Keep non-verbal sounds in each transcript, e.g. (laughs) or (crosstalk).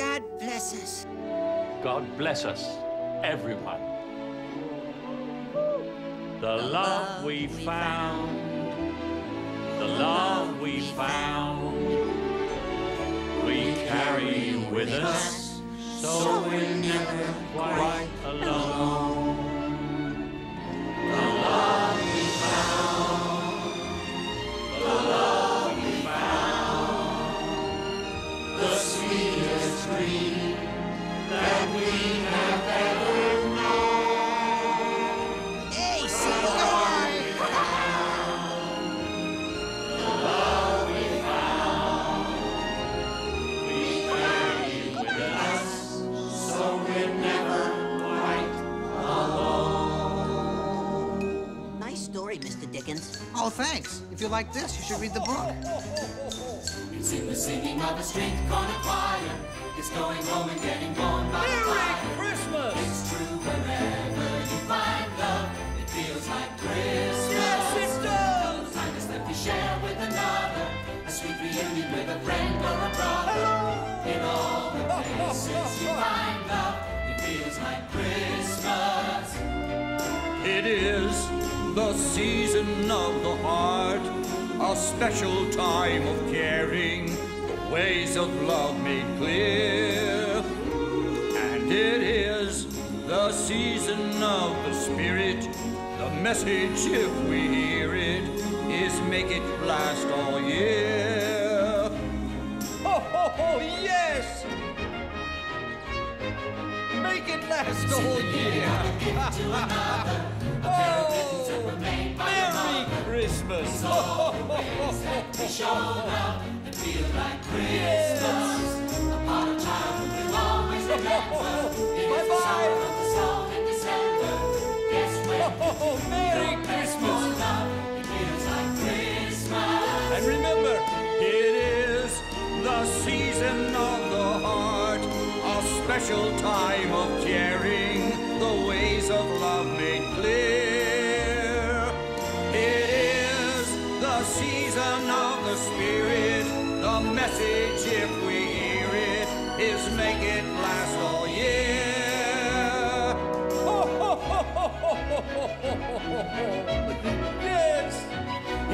God bless us. God bless us, everyone. The love we found, the love we found, we carry with us, so we're never quite alone. Oh, thanks. If you like this, you should read the book. It's in the singing of a street corner choir. It's going home and getting warm by the fire. Christmas! It's true wherever you find love. It feels like Christmas. Yes, it does! The kindness that we share with another. A sweet reunion with a friend or a brother. In all the (laughs) places you find love, it feels like Christmas. It is the season of the heart, a special time of caring, the ways of love made clear. And it is the season of the spirit, the message, if we hear it, is make it last all year. Ho, ho, ho, yes! Make it last all year. (laughs) Oh, Merry Christmas! (laughs) Yes, when Oh, Merry Christmas. And remember, it is the season of the heart, a special time of caring, the ways of love made clear. It is the season of the spirit, the message, if we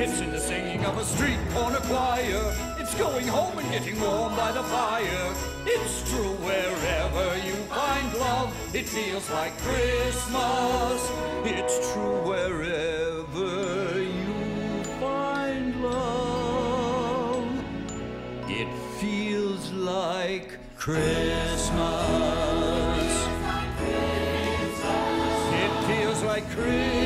It's in the singing of a street corner choir. It's going home and getting warm by the fire. It's true wherever you find love. It feels like Christmas. It's true wherever you find love. It feels like Christmas. It feels like Christmas.